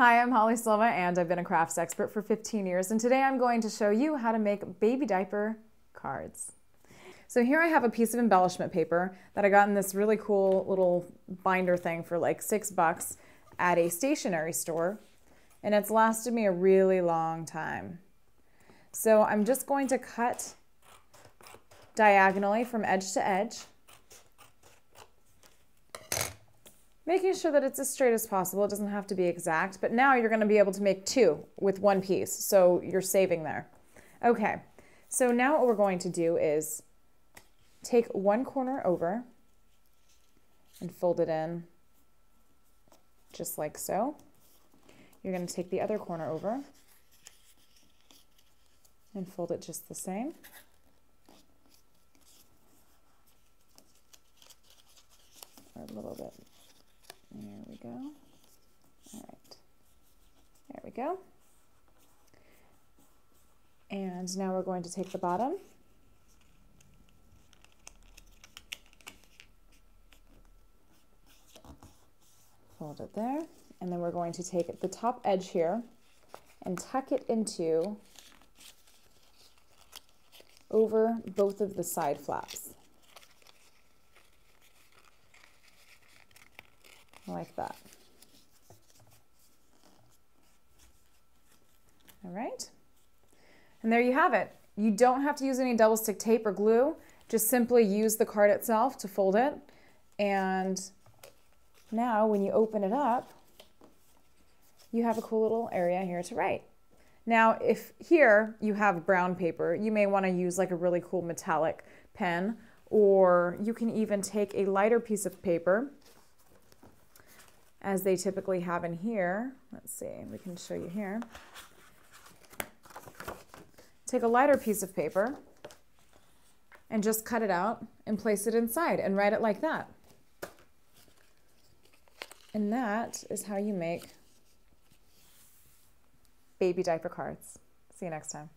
I'm Holly Silva and I've been a crafts expert for 15 years and today I'm going to show you how to make baby diaper cards. So here I have a piece of embellishment paper that I got in this really cool little binder thing for like six bucks at a stationery store and it's lasted me a really long time. So I'm just going to cut diagonally from edge to edge making sure that it's as straight as possible. It doesn't have to be exact, but now you're gonna be able to make two with one piece, so you're saving there. Okay, so now what we're going to do is take one corner over and fold it in just like so. You're gonna take the other corner over and fold it just the same. a little bit there we go. All right. There we go. And now we're going to take the bottom fold it there, and then we're going to take the top edge here and tuck it into over both of the side flaps. Like that. All right. And there you have it. You don't have to use any double stick tape or glue. Just simply use the card itself to fold it. And now when you open it up, you have a cool little area here to write. Now, if here you have brown paper, you may want to use like a really cool metallic pen, or you can even take a lighter piece of paper as they typically have in here. Let's see, we can show you here. Take a lighter piece of paper and just cut it out and place it inside and write it like that. And that is how you make baby diaper cards. See you next time.